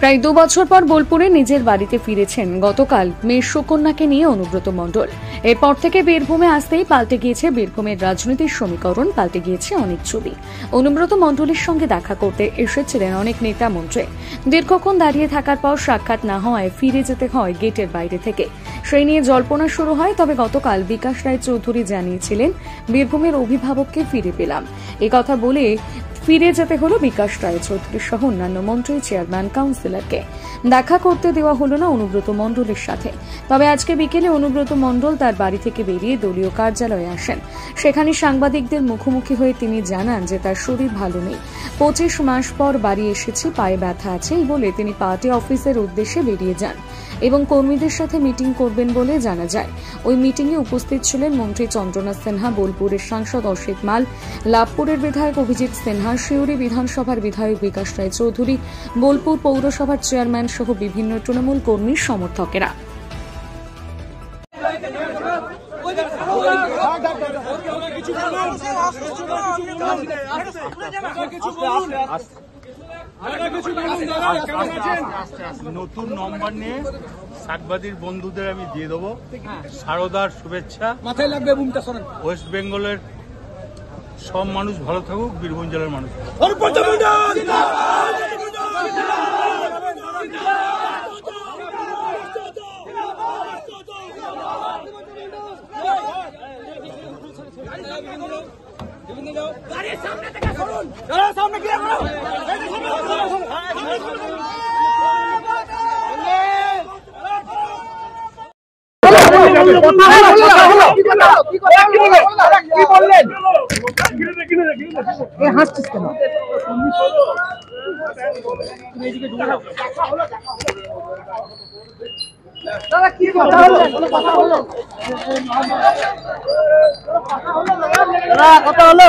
প্রায় দু বছর পর বোলপুরে নিজের বাড়িতে ফিরেছেন গতকাল মেয়ের সুকন্যাকে নিয়ে অনুব্রত মণ্ডল। এরপর থেকে বীরভূমে আসতেই পাল্টে গিয়েছে বীরভূমের রাজনীতির সমীকরণ, পাল্টে গিয়েছে অনেক ছবি। অনুব্রত মণ্ডলের সঙ্গে দেখা করতে এসেছিলেন অনেক নেতা মন্ত্রী। দীর্ঘক্ষণ দাঁড়িয়ে থাকার পর সাক্ষাৎ না হওয়ায় ফিরে যেতে হয় গেটের বাইরে থেকে। সেই নিয়ে জল্পনা শুরু হয়, তবে গতকাল বিকাশ রায় চৌধুরী জানিয়েছিলেন, বীরভূমের অভিভাবককে ফিরে পেলাম। কথা বলে ফিরে যেতে হলো বিকাশ রায় চৌধুরী সহ অন্যান্য মন্ত্রী, চেয়ারম্যান, কাউন্সিলরকে। দেখা করতে দেওয়া হলো না অনুব্রত মণ্ডলের সাথে। তবে আজকে বিকেলে অনুব্রত মণ্ডল তার বাড়ি থেকে বেরিয়ে দলীয় কার্যালয়ে আসেন। সেখানে সাংবাদিকদের মুখোমুখি হয়ে তিনি জানান যে তার শরীর ভালো নেই। পঁচিশ মাস পর বাড়ি এসেছি, পায়ে ব্যথা আছে বলে তিনি পার্টি অফিসের উদ্দেশ্যে বেরিয়ে যান এবং কর্মীদের সাথে মিটিং করবেন বলে জানা যায়। ওই মিটিংয়ে উপস্থিত ছিলেন মন্ত্রী চন্দ্রনাথ সিনহা, বোলপুরের সাংসদ অসিত মাল, লাভপুরের বিধায়ক অভিজিৎ সিনহা শিউরি বিধানসভার বিধায়ক বিকাশ রায় চৌধুরী বোলপুর পৌরসভার চেয়ারম্যান সহ বিভিন্ন তৃণমূল কর্মীর সমর্থকেরা। নতুন নম্বর নিয়ে সাংবাদিক বন্ধুদের আমি দিয়ে দেবো। সারদার শুভেচ্ছা। মাথায় লাগবে ওয়েস্ট বেঙ্গলের সব মানুষ ভালো থাকুক বীরভূম জেলার মানুষ হাসছিস কেন? দাদা কি কথা বললেন কথা হলো দাদা কথা হলো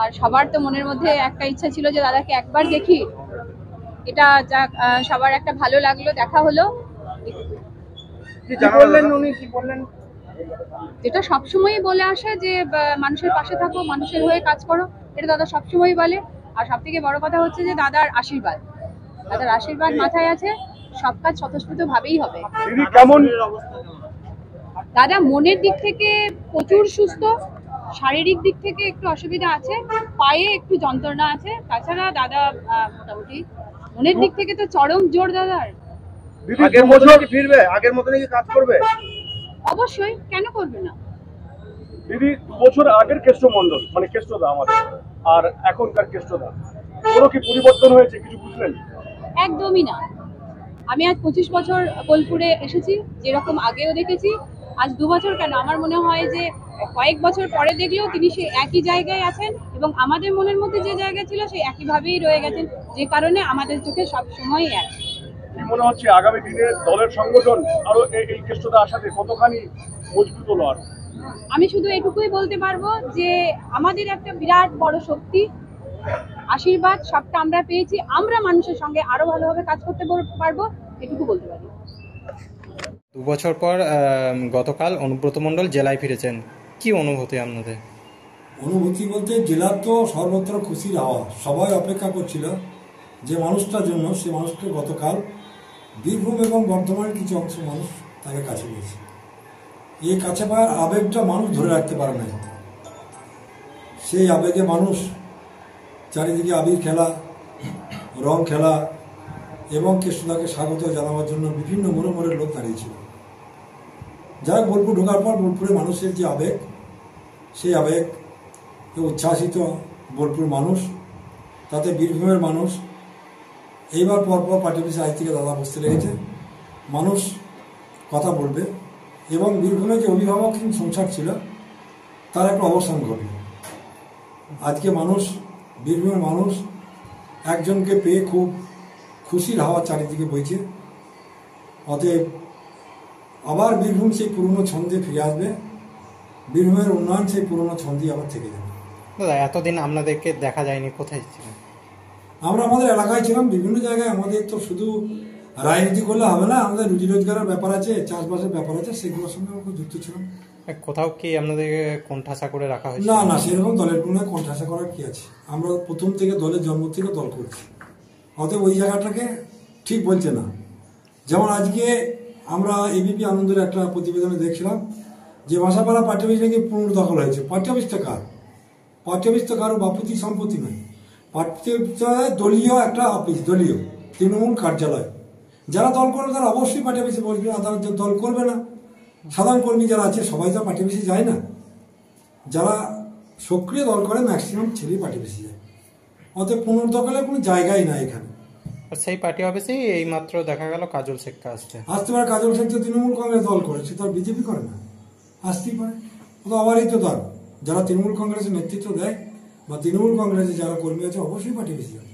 আর সবার তো মনের মধ্যে একটা ইচ্ছা ছিল যে দাদাকে একবার দেখি। এটা যাক সবার একটা ভালো লাগল দেখা হলো। কি বললেন উনি যেটা সবসময়ই বলে আসে যে মানুষের পাশে থাকো মানুষের হয়ে কাজ করো। এটা দাদা সবসময়ই বলে। আর সব থেকে বড় কথা হচ্ছে যে দাদার আশীর্বাদ। দাদার আশীর্বাদ মাথায় আছে সব কাজ স্বতঃস্ফূর্ত ভাবেই হবে কেমন? দাদা মনের দিক থেকে প্রচুর সুস্থ। শারীরিক দিক থেকে একটু অসুবিধা আছে পায়ে একটু যন্ত্রণা আছে তাছাড়া দাদা মোটামুটি। মনের দিক থেকে তো চরম জোর দাদার। আগের বছর কি ফিরবে? আগের কি কাজ করবে? অবশ্যই কেন করবে না? দিদি বছর আগের কেষ্টমন্ডল মানে কেষ্টদা আমাদের আর এখনকার কেষ্টদা। কোনো কি পরিবর্তন হয়েছে? কিছু বুঝলেন? একদমই না। আমি আজ পঁচিশ বছর বোলপুরে এসেছি যেরকম আগেও দেখেছি আজ দু বছর কেন? আমার মনে হয় যে কয়েক বছর পরে দেখলেও তিনি সেই একই জায়গায় আছেন এবং আমাদের মনের মধ্যে যে জায়গা ছিল সেই একইভাবেই রয়ে গেছেন যে কারণে আমাদের চোখে সব সময় এক। মনে হচ্ছে আগামী দিনে দলের সংগঠন আরও এই এই আসাতে কতখানি মজবুত হলো আর? আমি শুধু এটুকুই বলতে পারব যে আমাদের একটা বিরাট বড় শক্তি আশীর্বাদ সবটা আমরা পেয়েছি আমরা মানুষের সঙ্গে আরও ভালোভাবে কাজ করতে পারব এটুকু বলতে পারি। দু বছর পর গতকাল অনুব্রত মণ্ডল জেলায় ফিরেছেন। কি অনুভূতি আপনাদের? অনুভূতি বলতে জেলার তো সর্বত্র খুশির হাওয়া সবাই অপেক্ষা করছিল যে মানুষটার জন্য, সে মানুষকে গতকাল বীরভূম এবং বর্ধমানের কিছু অংশ মানুষ তাকে কাছে পেয়েছে এই কাছে পাওয়ার আবেগটা মানুষ ধরে রাখতে পারে না। সেই আবেগে মানুষ, চারিদিকে আবির খেলা, রং খেলা এবং কৃষ্ণদাকে স্বাগত জানাবার জন্য বিভিন্ন মোড়ে মোড়ে লোক দাঁড়িয়েছিল। হোক বোলপুর ঢোকার পর বোলপুরের মানুষের যে আবেগ, সেই আবেগ উচ্ছ্বাসিত বোলপুর মানুষ, তাতে বীরভূমের মানুষ, এইবার পরপর পার্টি অফিসে আজ থেকে দাদা বসতে লেগেছে। মানুষ কথা বলবে এবং বীরভূমে যে অভিভাবকহীন সংসার ছিল, তার একটা অবসান ঘটবে আজকে মানুষ, বীরভূমের মানুষ, একজনকে পেয়ে খুব খুশির হাওয়া চারিদিকে বইছে। অতএব আবার বীরভূম সেই পুরনো ছন্দে ফিরে আসবে। বীরভূমের উন্নয়ন সেই পুরনো ছন্দই আবার থেকে যাবে। দাদা এতদিন আপনাদেরকে দেখা যায়নি কোথায় ছিলেন? আমরা আমাদের এলাকায় ছিলাম বিভিন্ন জায়গায় আমাদের তো শুধু রাজনীতি করলে হবে না আমাদের রুজি রোজগারের ব্যাপার আছে চাষবাসের ব্যাপার আছে সেগুলোর সঙ্গে আমরা যুক্ত ছিলাম। কোথাও কি আপনাদেরকে কোণঠাসা করে রাখা হয়েছে? না না সেরকম দলের কোনো কণ্ঠাসা করার কি আছে? আমরা প্রথম থেকে দলের জন্ম থেকে দল করছি। অতএব ওই জায়গাটাকে ঠিক বলছে না। যেমন আজকে আমরা এবিপি আনন্দের একটা প্রতিবেদনে দেখছিলাম যে ভাষাপাড়া পার্টি অফিস নাকি পুনর্দখল হয়েছে। পার্টি অফিসটা কার? পার্টি অফিস তো কারও বাপুতি সম্পত্তি নয়। পার্টি অফিসটা দলীয় একটা অফিস, দলীয়, তৃণমূল কার্যালয়। যারা দল করবে তারা অবশ্যই পার্টি অফিসে বসবে আর তারা দল করবে না। সাধারণ কর্মী যারা আছে, সবাই তো পার্টি অফিসে যায় না। যারা সক্রিয় দল করে ম্যাক্সিমাম ছেলেই পার্টি অফিসে যায়। অতএব পুনর্দখলের কোনো জায়গাই নাই এখানে। আর সেই পার্টি অফিসেই এইমাত্র দেখা গেল কাজল শেখকে আসছে। আসতে পারে কাজল শেখ তো তৃণমূল কংগ্রেস দল করে সে তো আর বিজেপি করে না। আসতেই পারে। ও তো আবারই তো দল। যারা তৃণমূল কংগ্রেসের নেতৃত্ব দেয় বা তৃণমূল কংগ্রেসের যারা কর্মী আছে অবশ্যই পার্টি অফিসে যাবে।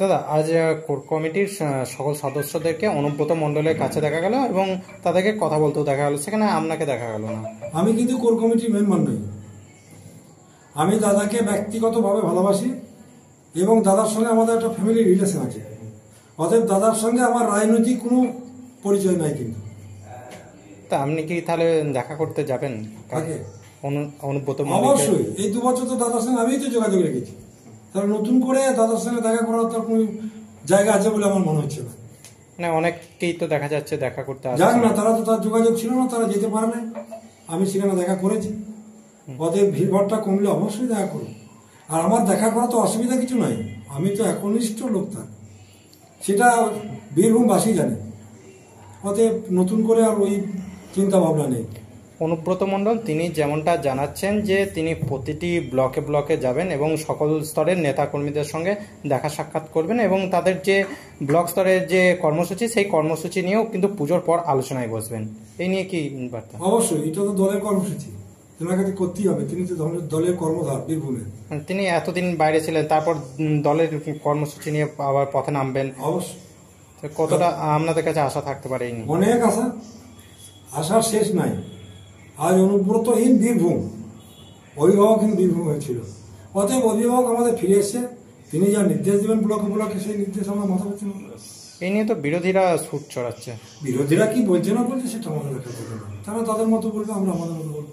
দাদা আজ কোর কমিটির সকল সদস্যদেরকে অনুব্রত মণ্ডলের কাছে দেখা গেল এবং তাদেরকে কথা বলতেও দেখা গেল। সেখানে আপনাকে দেখা গেল না। আমি কিন্তু কোর কমিটির মেম্বার নই। আমি দাদাকে ব্যক্তিগতভাবে ভালোবাসি। এবং দাদার সঙ্গে আমাদের একটা ফ্যামিলি রিলেশন আছে। অতএব দাদার সঙ্গে আমার রাজনৈতিক কোনো পরিচয় নাই কিন্তু। তা আপনি কি তাহলে দেখা করতে যাবেন? অনুব্রত অবশ্যই। এই দু বছর তো দাদার সঙ্গে আমিই তো যোগাযোগ রেখেছি। তাহলে নতুন করে দাদার সঙ্গে দেখা করার তো কোনো জায়গা আছে বলে আমার মনে হচ্ছে না। অনেককেই তো দেখা যাচ্ছে দেখা করতে যাক না তারা তো তার যোগাযোগ ছিল না তারা যেতে পারে না আমি সেখানে দেখা করেছি। অতএব ভিড়ভাড়টা কমলে অবশ্যই দেখা করুন আর আমার দেখা করা তো অসুবিধা কিছু নাই। আমি তো একনিষ্ঠ লোক তার। সেটা বীরভূমবাসী জানে। অতএব নতুন করে আর ওই চিন্তা ভাবনা নেই। অনুব্রত মণ্ডল তিনি যেমনটা জানাচ্ছেন যে তিনি প্রতিটি ব্লকে ব্লকে যাবেন এবং সকল স্তরের নেতাকর্মীদের সঙ্গে দেখা সাক্ষাৎ করবেন এবং তাদের যে ব্লক স্তরের যে কর্মসূচি সেই কর্মসূচি নিয়েও কিন্তু পুজোর পর আলোচনায় বসবেন। এই নিয়ে কি বার্তা? অবশ্যই এটা তো দলের কর্মসূচি। তেনাকে তো করতেই হবে তিনি তো দলের- কর্মধার বীরভূমের মানে তিনি এতদিন বাইরে ছিলেন তারপর দলের কর্মসূচি নিয়ে আবার পথে নামবেন। অবশ্যই কতটা আপনাদের কাছে আশা থাকতে পারে অনেক আশা। আশার শেষ নাই। আজ অনুব্রতহীন বীরভূম অভিভাবকহীন বীরভূম হয়েছিল। অতএব অভিভাবক আমাদের ফিরে এসছে। তিনি যা নির্দেশ দেবেন ব্লকে ব্লকে সেই নির্দেশ আমরা মাথা পেতে এই নিয়ে তো বিরোধীরা সুট চড়াচ্ছে। বিরোধীরা কি বলছে না বলছে সেটা আমাদের দেখা তারা তাদের মতো বলবে আমরা আমাদের মতো বলব।